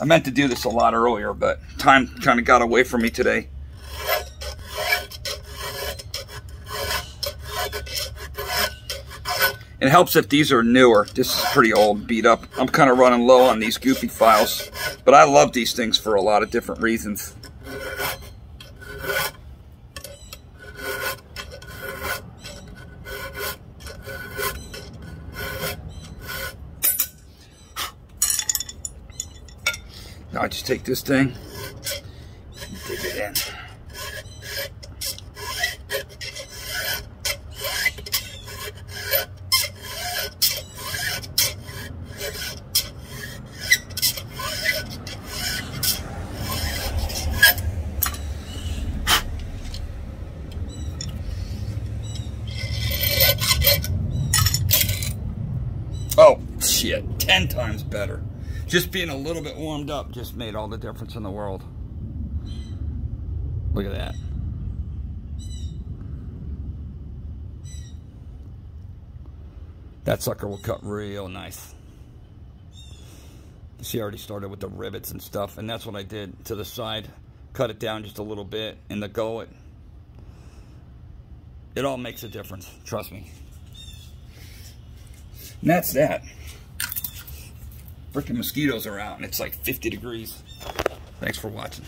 I meant to do this a lot earlier, but time kind of got away from me today. It helps if these are newer. This is pretty old, beat up. I'm kind of running low on these goofy files, but I love these things for a lot of different reasons. Now I just take this thing, and dig it in. Oh, shit. Ten times better. Just being a little bit warmed up just made all the difference in the world. Look at that. That sucker will cut real nice. She already started with the rivets and stuff, and that's what I did to the side. Cut it down just a little bit, and the gullet. It all makes a difference, trust me. And that's that. Freaking mosquitoes are out and it's like 50 degrees. Thanks for watching.